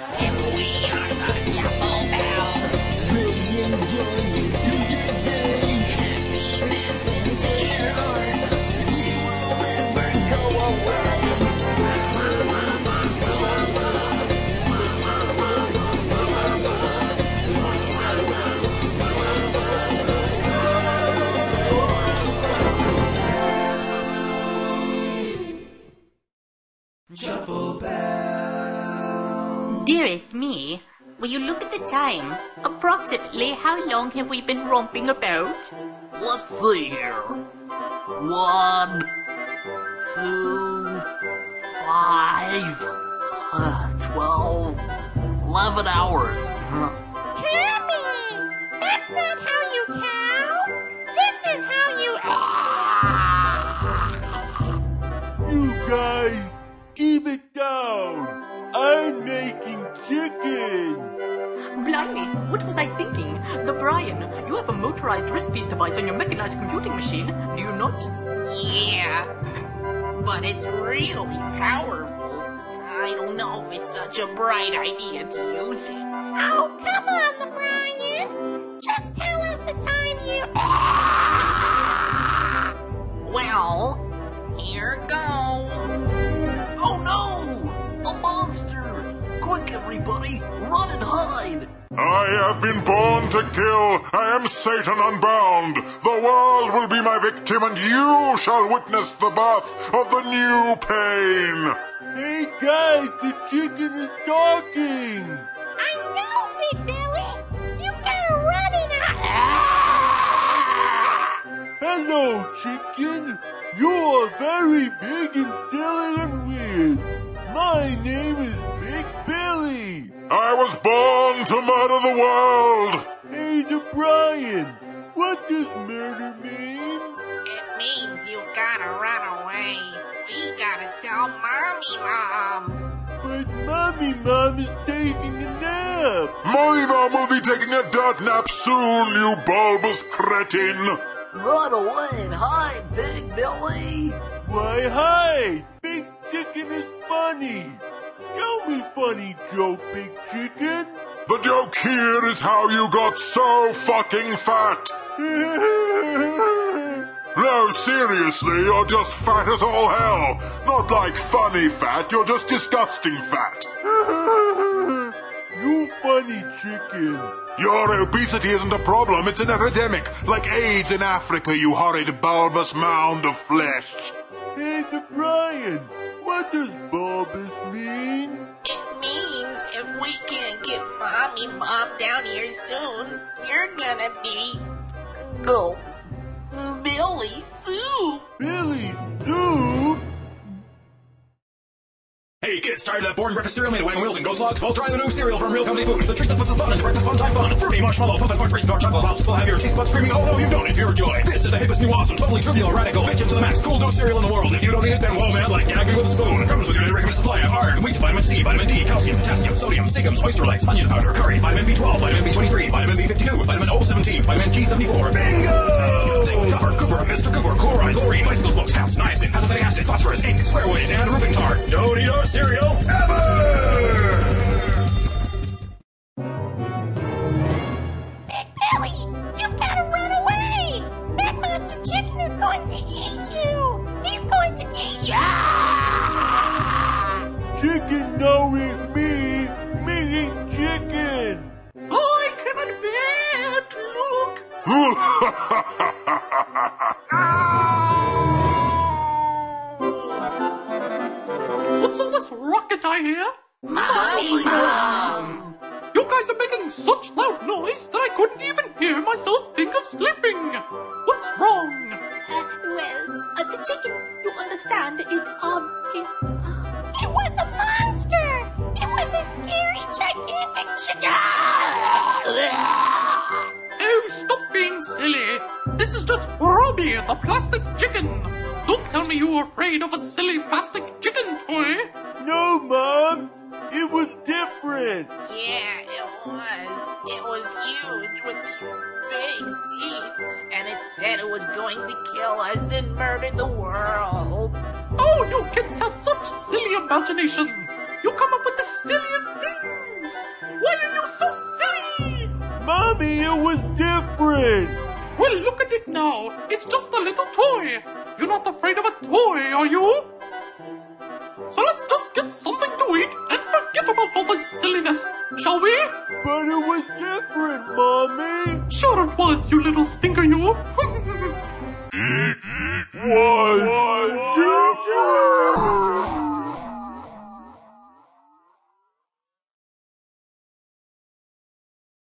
and we are the Jumbo Dearest me, will you look at the time? Approximately how long have we been romping about? Let's see here. One, two, five, uh, twelve, eleven hours. Tommy! That's not how you chicken. Blimey, what was I thinking? The Brian, you have a motorized wrist piece device on your mechanized computing machine, do you not? Yeah, but it's really powerful. I don't know if it's such a bright idea to use it. Oh, come on, the Brian! Just tell us the time you. I have been born to kill. I am Satan unbound. The world will be my victim, and you shall witness the birth of the new pain. Hey guys, the chicken is talking. I know, Big Billy! You've got to run and. Hello, chicken. You are very big and silly and weird. My name is Big Billy. I was born to murder the world. Hey, the Brian. What does murder mean? It means you gotta run away. We gotta tell Mommy Mom. But Mommy Mom is taking a nap. My mom will be taking a dirt nap soon, you bulbous cretin. Run away and hide, Big Billy! Why, hi. Big Chicken is funny. Funny joke, Big Chicken. The joke here is how you got so fucking fat. No, seriously, you're just fat as all hell. Not like funny fat, you're just disgusting fat. you funny chicken. Your obesity isn't a problem, it's an epidemic. Like AIDS in Africa, you horrid bulbous mound of flesh. Hey, the Brian. What does bulbous mean? Mommy Mom down here soon, you're gonna be. Bill. Billy Sue. Billy Sue? Hey kids, tired of that boring breakfast cereal made of wagon wheels and ghost logs? Well, try the new cereal from Real Company Foods. The treat that puts the fun into breakfast fun time fun. Fruity marshmallow, pumpkin punch, dark chocolate pops will have your taste buds screaming, oh no, you don't in pure joy. This is the hippest new awesome, totally trivial, radical, bitchin' to the max, cool new cereal in the world. If you don't eat it, then whoa man, like gag me with a spoon. Comes with your recommended potassium, sodium, steakums, oysterlights, onion powder, curry, vitamin B12, vitamin B23, vitamin B52, vitamin O17, vitamin G74. Bingo! Zinc, copper, cooper, Mr. Cooper, chloride, chlorine, bicycle spokes, house, niacin, pacific acid, phosphorus, ink, square waves, and roofing tar. Don't eat our cereal What's all this rocket I hear? Mommy Mom. You guys are making such loud noise that I couldn't even hear myself think of sleeping. What's wrong? Uh, well, uh, the chicken, you understand, it, um, it, It was a monster! It was a scary, gigantic chicken! This is just Robbie, the plastic chicken. Don't tell me you were afraid of a silly plastic chicken toy. No, Mom. It was different. Yeah, it was. It was huge with these big teeth, and it said it was going to kill us and murder the world. Oh, you kids have such silly imaginations. You come up with the silliest things. Why are you so silly! Mommy, it was different. Well, look at it now. It's just a little toy. You're not afraid of a toy, are you? So let's just get something to eat and forget about all this silliness, shall we? But it was different, Mommy. Sure it was, you little stinker, you. What?